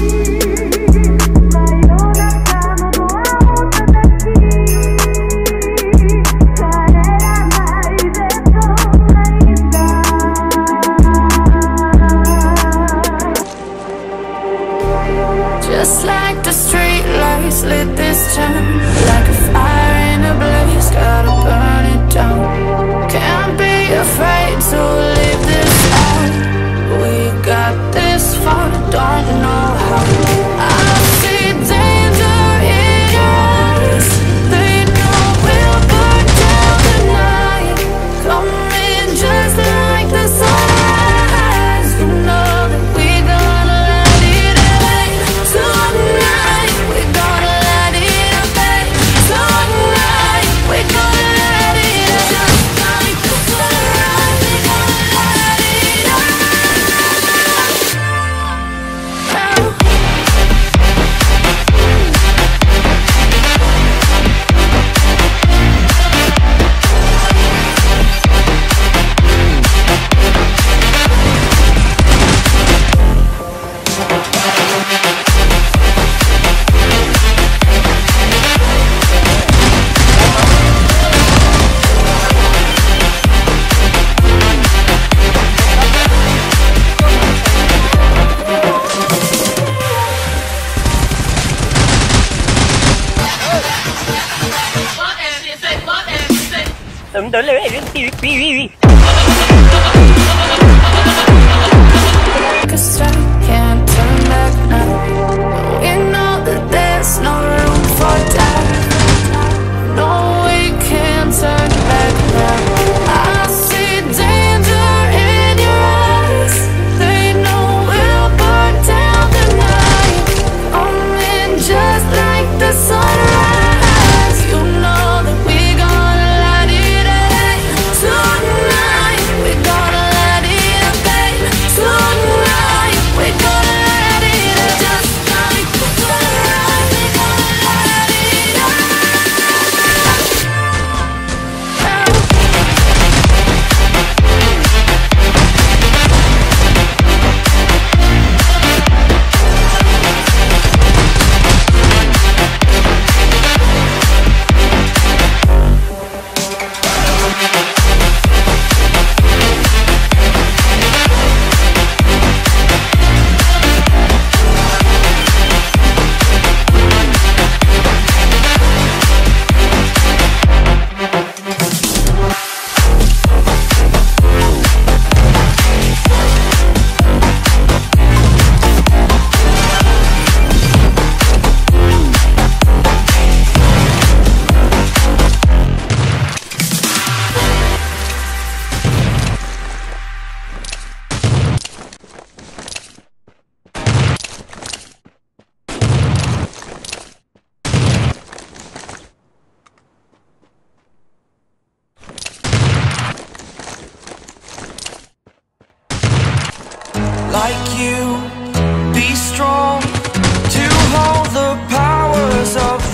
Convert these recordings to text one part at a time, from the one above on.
Just like the streetlights lit this town. Tưởng tưởng là Cause I'm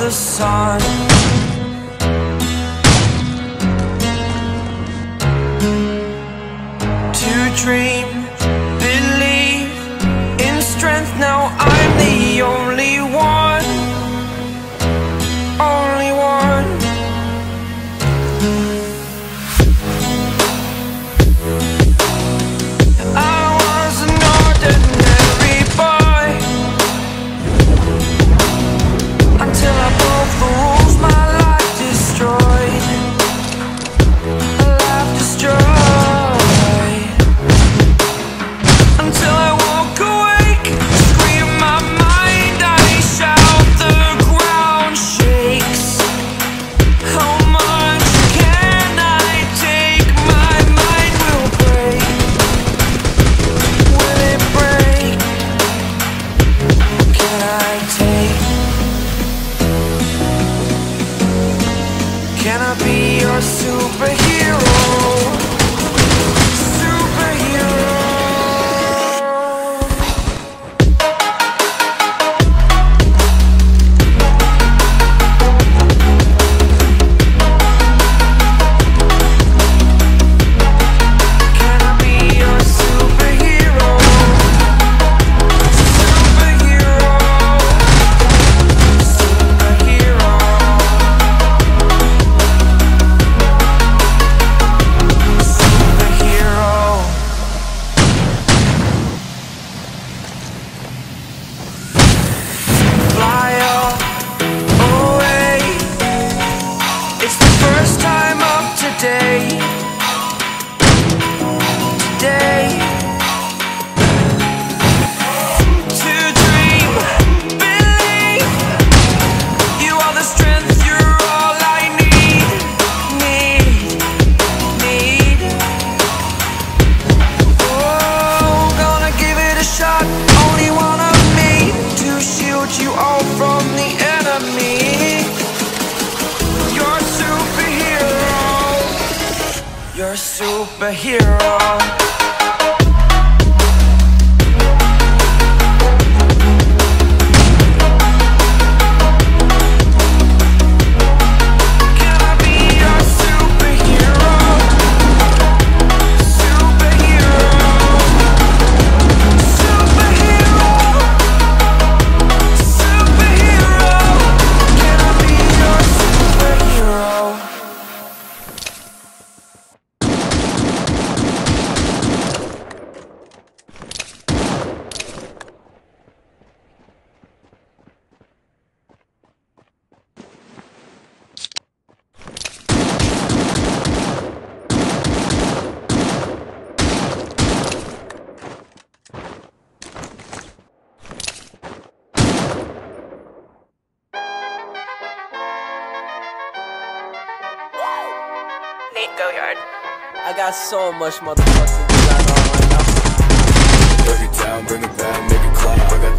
the sun. Superhero. Got so much motherfucking design on right now. Break it down, bring it back, make it clap. I got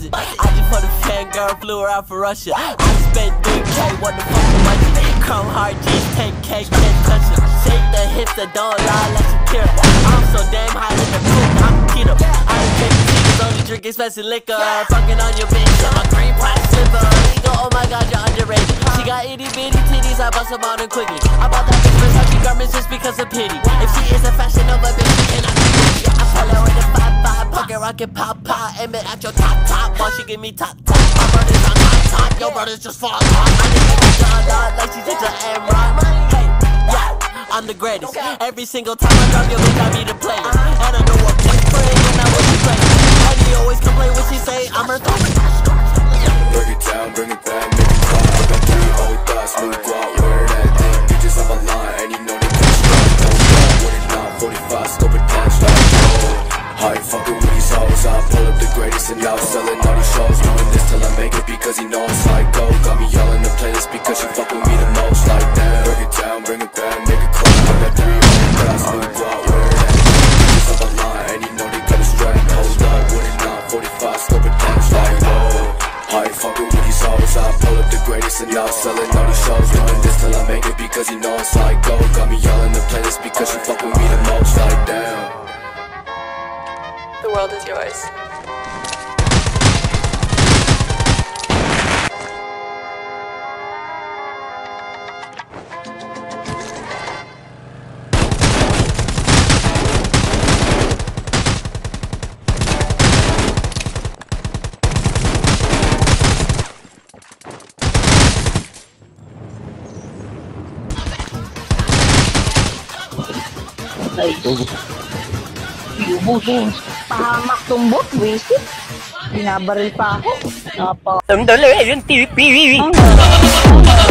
buzz it. I just put a fan girl, flew her out for Russia. I spent 3K, what the fuck much? Chrome hard G's, 10K, can't touch it. Shake the hips, that don't lie, let you kill. I'm so damn high in the poop, I'm keto. I done drink cheese, only drink expensive liquor. Fucking on your bitch, and my green price silver. Nigga, oh my god, you're underrated. She got itty bitty titties, I bust them on her quickly. I bought that bitch Versace garments just because of pity. If she is a fashion over bitch, bitchy. I follow her in five five, pocket rocket pop pop, aim it at your top top. While she give me top top, my brother's on top top, your brothers just fall off. I nigga John Dog like she just a M-Rock. Hey, yeah, I'm the greatest. Every single time I drop your bitch, I be the playlist. And I know what boyfriend and I will be playing. And he always complain when she say I'm her favorite. Break it down, bring it back, make it clap. I got three old thoughts, new guap. Wear that thing, bitches on my line. And you know hoes. I pull up the greatest and now selling all these shows. Doing this till I make it because you know it's like go. Got me yelling the playlist because she fuck with me the most like that. Break it down, bring it back, make it. I got three old thoughts, new guap. Wear that thing, bitches on my line. And you know they got a strap. Hold up, what it now, 45, scope and punch like whoa. I ain't fucking with these hoes. I pull up the greatest and now selling all these shows. Doing this till I make it because you know it's like go. Got me yelling the playlist because she fuck with me the most like damn. The world is yours. Ubus. Pahamak tumbot, wisit. Binabaril pa ako. Napa. Ang dali, yung TV. Ang dali.